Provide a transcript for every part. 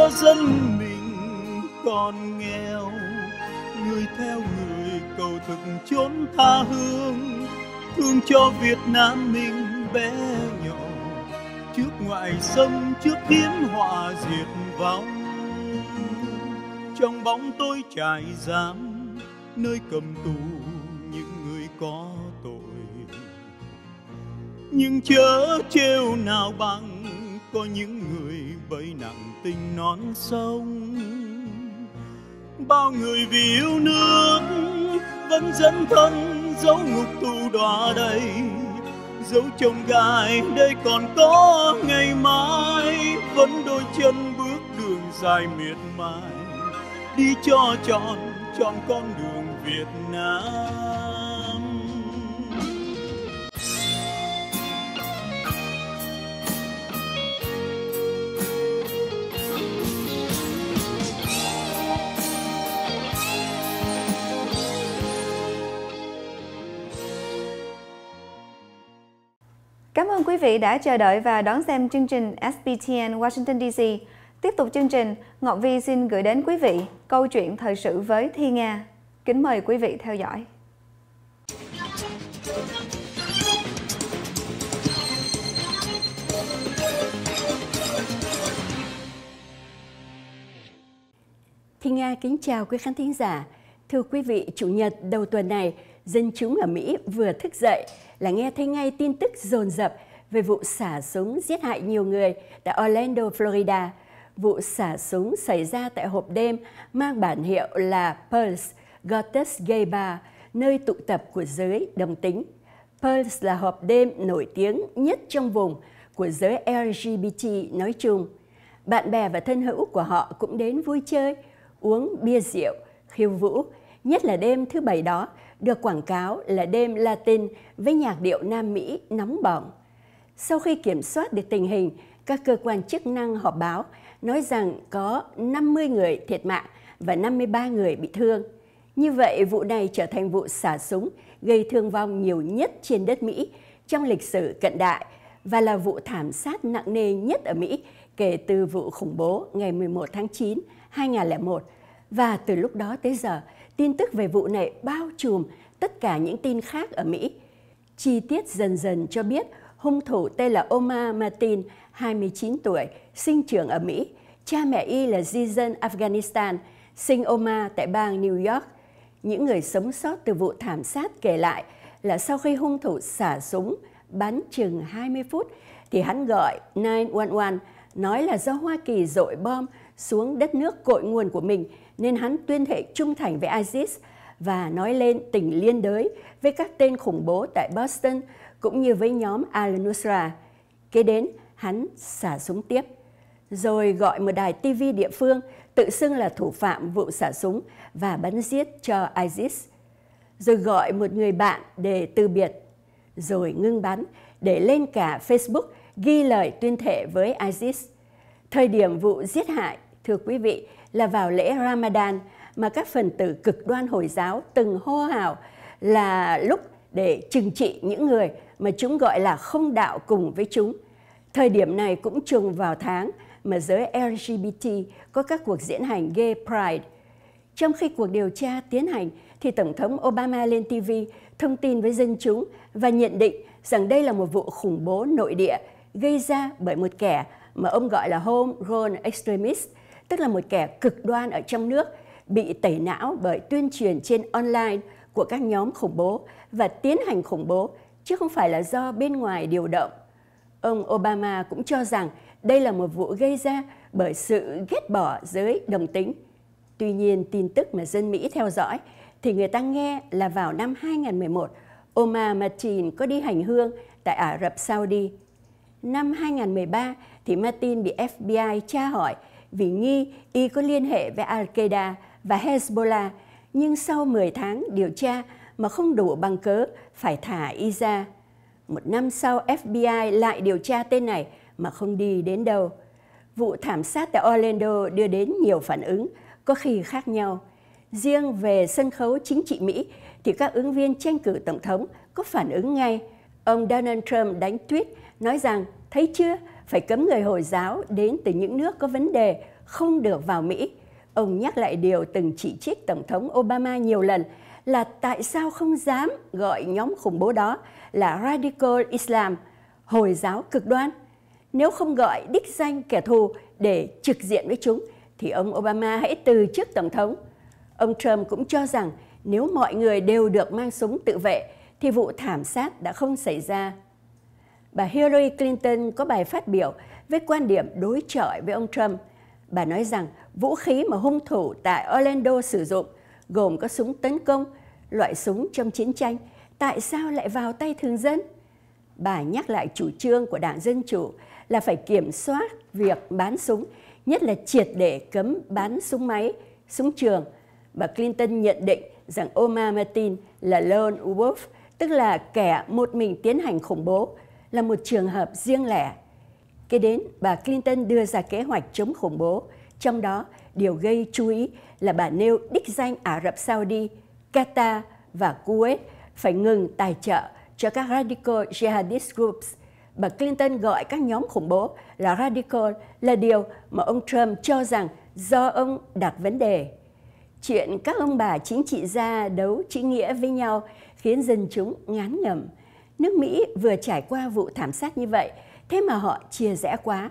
cho dân mình còn nghèo. Người theo người cầu thực chốn tha hương, thương cho Việt Nam mình bé nhỏ. Trước ngoại xâm, trước hiến họa diệt vong. Trong bóng tối trại giam, nơi cầm tù những người có tội. Nhưng chớ trêu nào bằng có những người với nặng tình non sông. Bao người vì yêu nước vẫn dẫn thân dấu ngục tù đọa đầy. Dấu chồng gai đây còn có ngày mai, vẫn đôi chân bước đường dài miệt mài. Đi cho tròn trong con đường Việt Nam. Vị đã chờ đợi và đón xem chương trình SBTN Washington DC. Tiếp tục chương trình, Ngọc Vi xin gửi đến quý vị câu chuyện thời sự với Thi Nga. Kính mời quý vị theo dõi. Thi Nga kính chào quý khán thính giả. Thưa quý vị, Chủ nhật đầu tuần này, dân chúng ở Mỹ vừa thức dậy là nghe thấy ngay tin tức dồn dập về vụ xả súng giết hại nhiều người tại Orlando, Florida. Vụ xả súng xảy ra tại hộp đêm mang bản hiệu là Pulse Gottes Gay Bar, nơi tụ tập của giới đồng tính. Pulse là hộp đêm nổi tiếng nhất trong vùng của giới LGBT nói chung. Bạn bè và thân hữu của họ cũng đến vui chơi, uống bia rượu, khiêu vũ, nhất là đêm thứ bảy đó được quảng cáo là đêm Latin với nhạc điệu Nam Mỹ nóng bỏng. Sau khi kiểm soát được tình hình, các cơ quan chức năng họp báo nói rằng có 50 người thiệt mạng và 53 người bị thương. Như vậy, vụ này trở thành vụ xả súng gây thương vong nhiều nhất trên đất Mỹ trong lịch sử cận đại và là vụ thảm sát nặng nề nhất ở Mỹ kể từ vụ khủng bố ngày 11 tháng 9, 2001. Và từ lúc đó tới giờ, tin tức về vụ này bao trùm tất cả những tin khác ở Mỹ. Chi tiết dần dần cho biết hung thủ tên là Omar Martin, 29 tuổi, sinh trưởng ở Mỹ. Cha mẹ y là di dân Afghanistan, sinh Omar tại bang New York. Những người sống sót từ vụ thảm sát kể lại là sau khi hung thủ xả súng bắn chừng 20 phút thì hắn gọi 911 nói là do Hoa Kỳ dội bom xuống đất nước cội nguồn của mình nên hắn tuyên thệ trung thành với ISIS và nói lên tình liên đới với các tên khủng bố tại Boston cũng như với nhóm Al-Nusra. Kế đến, hắn xả súng tiếp. Rồi gọi một đài TV địa phương tự xưng là thủ phạm vụ xả súng và bắn giết cho ISIS. Rồi gọi một người bạn để từ biệt. Rồi ngưng bắn để lên cả Facebook ghi lời tuyên thệ với ISIS. Thời điểm vụ giết hại, thưa quý vị, là vào lễ Ramadan mà các phần tử cực đoan Hồi giáo từng hô hào là lúc để trừng trị những người mà chúng gọi là không đạo cùng với chúng. Thời điểm này cũng trùng vào tháng mà giới LGBT có các cuộc diễn hành Gay Pride. Trong khi cuộc điều tra tiến hành, thì Tổng thống Obama lên TV thông tin với dân chúng và nhận định rằng đây là một vụ khủng bố nội địa gây ra bởi một kẻ mà ông gọi là homegrown extremist, tức là một kẻ cực đoan ở trong nước bị tẩy não bởi tuyên truyền trên online của các nhóm khủng bố và tiến hành khủng bố, chứ không phải là do bên ngoài điều động. Ông Obama cũng cho rằng đây là một vụ gây ra bởi sự ghét bỏ giới đồng tính. Tuy nhiên, tin tức mà dân Mỹ theo dõi thì người ta nghe là vào năm 2011, Omar Martin có đi hành hương tại Ả Rập Saudi. Năm 2013 thì Martin bị FBI tra hỏi vì nghi y có liên hệ với Al-Qaeda và Hezbollah, nhưng sau 10 tháng điều tra mà không đủ bằng cớ phải thả y ra. Một năm sau, FBI lại điều tra tên này mà không đi đến đâu. Vụ thảm sát tại Orlando đưa đến nhiều phản ứng, có khi khác nhau. Riêng về sân khấu chính trị Mỹ thì các ứng viên tranh cử tổng thống có phản ứng ngay. Ông Donald Trump đánh tweet nói rằng, thấy chưa, phải cấm người Hồi giáo đến từ những nước có vấn đề không được vào Mỹ. Ông nhắc lại điều từng chỉ trích Tổng thống Obama nhiều lần là tại sao không dám gọi nhóm khủng bố đó là Radical Islam, Hồi giáo cực đoan. Nếu không gọi đích danh kẻ thù để trực diện với chúng, thì ông Obama hãy từ chức Tổng thống. Ông Trump cũng cho rằng nếu mọi người đều được mang súng tự vệ, thì vụ thảm sát đã không xảy ra. Bà Hillary Clinton có bài phát biểu với quan điểm đối chọi với ông Trump. Bà nói rằng vũ khí mà hung thủ tại Orlando sử dụng gồm có súng tấn công, loại súng trong chiến tranh, tại sao lại vào tay thường dân? Bà nhắc lại chủ trương của Đảng Dân Chủ là phải kiểm soát việc bán súng, nhất là triệt để cấm bán súng máy, súng trường. Bà Clinton nhận định rằng Omar Martin là lone wolf, tức là kẻ một mình tiến hành khủng bố, là một trường hợp riêng lẻ. Kế đến, bà Clinton đưa ra kế hoạch chống khủng bố, trong đó điều gây chú ý là bà nêu đích danh Ả Rập Saudi, Qatar và Kuwait phải ngừng tài trợ cho các radical jihadist groups. Bà Clinton gọi các nhóm khủng bố là radical là điều mà ông Trump cho rằng do ông đặt vấn đề. Chuyện các ông bà chính trị gia đấu chữ nghĩa với nhau khiến dân chúng ngán ngẩm. Nước Mỹ vừa trải qua vụ thảm sát như vậy, thế mà họ chia rẽ quá.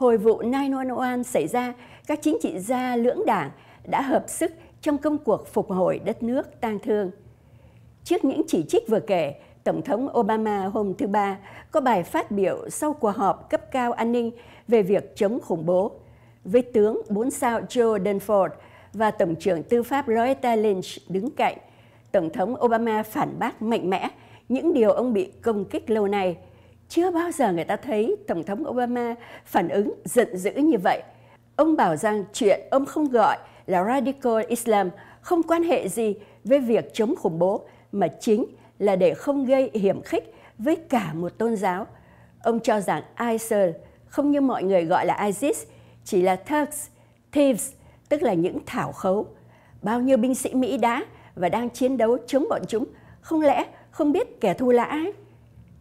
Hồi vụ 911 xảy ra, các chính trị gia lưỡng đảng đã hợp sức trong công cuộc phục hồi đất nước tang thương. Trước những chỉ trích vừa kể, Tổng thống Obama hôm thứ Ba có bài phát biểu sau cuộc họp cấp cao an ninh về việc chống khủng bố với tướng 4 sao Joe Dunford và Tổng trưởng Tư pháp Loretta Lynch đứng cạnh. Tổng thống Obama phản bác mạnh mẽ những điều ông bị công kích lâu nay. Chưa bao giờ người ta thấy Tổng thống Obama phản ứng giận dữ như vậy. Ông bảo rằng chuyện ông không gọi là Radical Islam không quan hệ gì với việc chống khủng bố mà chính là để không gây hiểm khích với cả một tôn giáo. Ông cho rằng ISIL không như mọi người gọi là ISIS, chỉ là thugs, thieves, tức là những thảo khấu. Bao nhiêu binh sĩ Mỹ đã và đang chiến đấu chống bọn chúng, không lẽ không biết kẻ thù là ai?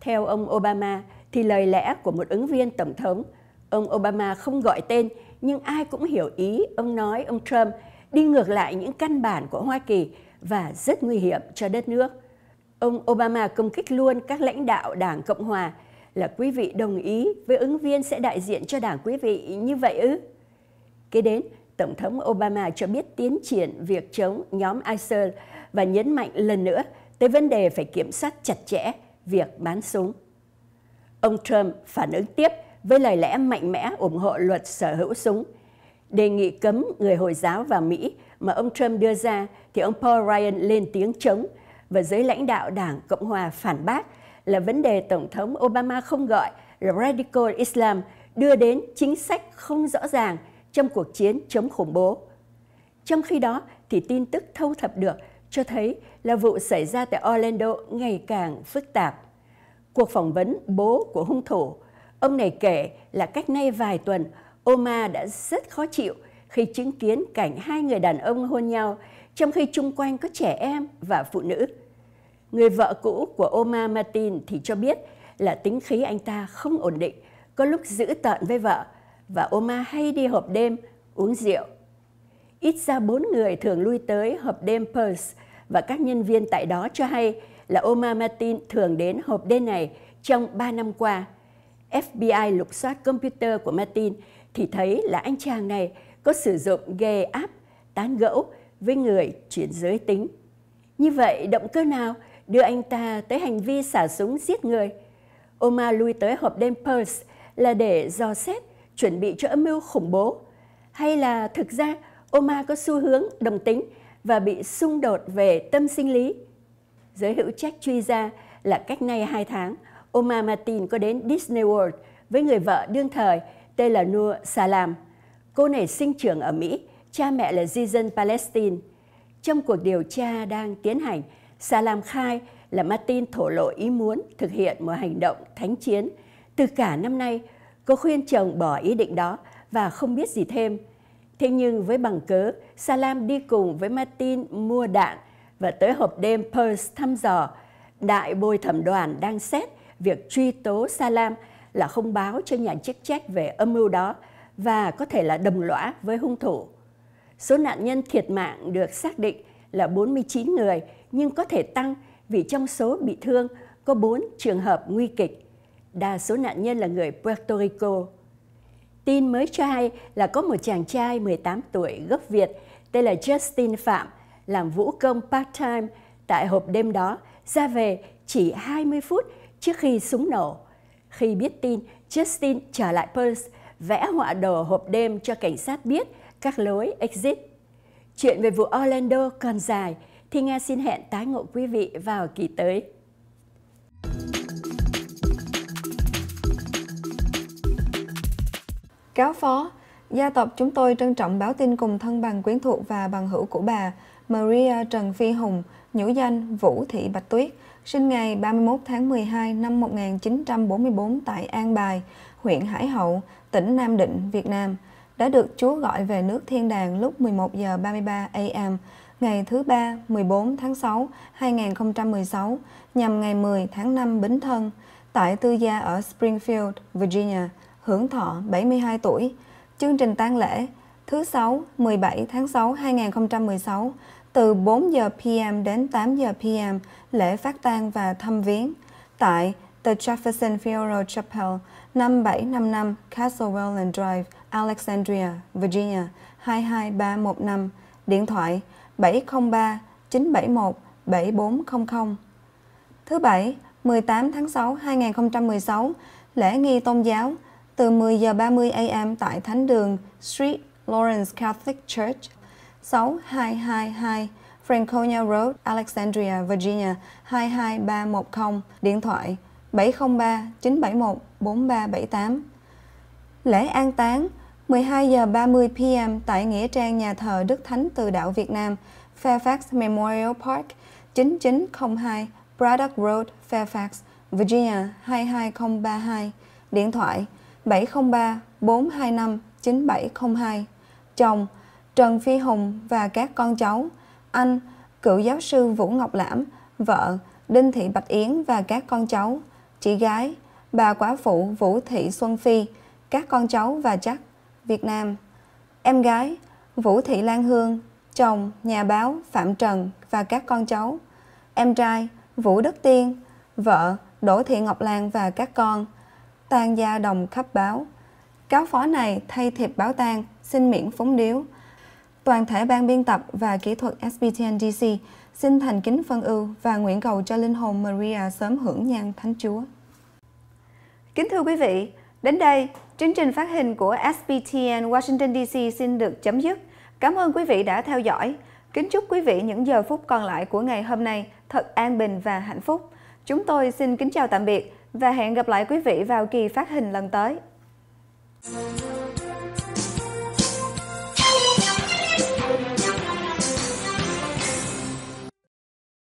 Theo ông Obama thì lời lẽ của một ứng viên tổng thống, ông Obama không gọi tên nhưng ai cũng hiểu ý ông nói ông Trump đi ngược lại những căn bản của Hoa Kỳ và rất nguy hiểm cho đất nước. Ông Obama công kích luôn các lãnh đạo Đảng Cộng Hòa là quý vị đồng ý với ứng viên sẽ đại diện cho Đảng quý vị như vậy ư? Kế đến, Tổng thống Obama cho biết tiến triển việc chống nhóm ISIL và nhấn mạnh lần nữa tới vấn đề phải kiểm soát chặt chẽ việc bán súng. Ông Trump phản ứng tiếp với lời lẽ mạnh mẽ ủng hộ luật sở hữu súng, đề nghị cấm người Hồi giáo vào Mỹ mà ông Trump đưa ra thì ông Paul Ryan lên tiếng chống và giới lãnh đạo Đảng Cộng Hòa phản bác là vấn đề Tổng thống Obama không gọi là Radical Islam đưa đến chính sách không rõ ràng trong cuộc chiến chống khủng bố. Trong khi đó thì tin tức thâu thập được cho thấy là vụ xảy ra tại Orlando ngày càng phức tạp. Cuộc phỏng vấn bố của hung thủ, ông này kể là cách nay vài tuần, Oma đã rất khó chịu khi chứng kiến cảnh hai người đàn ông hôn nhau trong khi chung quanh có trẻ em và phụ nữ. Người vợ cũ của Oma Martin thì cho biết là tính khí anh ta không ổn định, có lúc giữ tợn với vợ và Oma hay đi họp đêm uống rượu. Ít ra bốn người thường lui tới hộp đêm Perth và các nhân viên tại đó cho hay là Oma Martin thường đến hộp đêm này trong 3 năm qua. FBI lục soát computer của Martin thì thấy là anh chàng này có sử dụng ghe app tán gẫu với người chuyển giới tính. Như vậy, động cơ nào đưa anh ta tới hành vi xả súng giết người? Oma lui tới hộp đêm Perth là để dò xét, chuẩn bị cho âm mưu khủng bố? Hay là thực ra Oma có xu hướng đồng tính và bị xung đột về tâm sinh lý? Giới hữu trách truy ra là cách nay hai tháng, Oma Martin có đến Disney World với người vợ đương thời tên là Noor Salam. Cô này sinh trưởng ở Mỹ, cha mẹ là di dân Palestine. Trong cuộc điều tra đang tiến hành, Salam khai là Martin thổ lộ ý muốn thực hiện một hành động thánh chiến. Từ cả năm nay, cô khuyên chồng bỏ ý định đó và không biết gì thêm. Thế nhưng với bằng cớ, Salam đi cùng với Martin mua đạn và tới hộp đêm Perth thăm dò. Đại bồi thẩm đoàn đang xét việc truy tố Salam là không báo cho nhà chức trách về âm mưu đó và có thể là đồng lõa với hung thủ. Số nạn nhân thiệt mạng được xác định là 49 người nhưng có thể tăng vì trong số bị thương có 4 trường hợp nguy kịch. Đa số nạn nhân là người Puerto Rico. Tin mới cho hay là có một chàng trai 18 tuổi gốc Việt tên là Justin Phạm làm vũ công part-time tại hộp đêm đó ra về chỉ 20 phút trước khi súng nổ. Khi biết tin, Justin trở lại Perth vẽ họa đồ hộp đêm cho cảnh sát biết các lối exit. Chuyện về vụ Orlando còn dài, thì Nga xin hẹn tái ngộ quý vị vào kỳ tới. Cáo phó, gia tộc chúng tôi trân trọng báo tin cùng thân bằng quyến thuộc và bằng hữu của bà Maria Trần Phi Hùng, nhũ danh Vũ Thị Bạch Tuyết, sinh ngày 31 tháng 12 năm 1944 tại An Bài, huyện Hải Hậu, tỉnh Nam Định, Việt Nam, đã được Chúa gọi về nước thiên đàng lúc 11 giờ 33 AM ngày thứ ba 14 tháng 6 2016 nhằm ngày 10 tháng 5 Bính Thân tại tư gia ở Springfield, Virginia, hưởng thọ 72 tuổi. Chương trình tang lễ thứ 6 17 tháng 6 2016 từ 4 giờ PM đến 8 giờ PM lễ phát tang và thăm viếng tại The Jefferson Funeral Chapel 5755 Castle Welland Drive, Alexandria, Virginia 22315, điện thoại 703 971 7400. Thứ Bảy, 18 tháng 6 2016, lễ nghi tôn giáo từ 10 giờ 30 AM tại Thánh đường Street Lawrence Catholic Church 6222 Franconia Road, Alexandria, Virginia 22310, điện thoại 703 971 4378. Lễ an táng 12 giờ 30 PM tại Nghĩa trang nhà thờ Đức Thánh Từ Đạo Việt Nam, Fairfax Memorial Park, 9902 Braddock Road, Fairfax, Virginia 22032, điện thoại 703 425 9702. Chồng Trần Phi Hùng và các con cháu, anh, cựu giáo sư Vũ Ngọc Lãm, vợ Đinh Thị Bạch Yến và các con cháu, chị gái, bà quả phụ Vũ Thị Xuân Phi, các con cháu và chắc Việt Nam. Em gái Vũ Thị Lan Hương, chồng nhà báo Phạm Trần và các con cháu. Em trai Vũ Đức Tiên, vợ Đỗ Thị Ngọc Lan và các con tan gia đồng khắp báo. Cáo phó này thay thiệp báo tang xin miễn phóng điếu. Toàn thể ban biên tập và kỹ thuật SBTN DC xin thành kính phân ưu và nguyện cầu cho linh hồn Maria sớm hưởng nhan Thánh Chúa. Kính thưa quý vị, đến đây, chương trình phát hình của SBTN Washington DC xin được chấm dứt. Cảm ơn quý vị đã theo dõi. Kính chúc quý vị những giờ phút còn lại của ngày hôm nay thật an bình và hạnh phúc. Chúng tôi xin kính chào tạm biệt và hẹn gặp lại quý vị vào kỳ phát hình lần tới.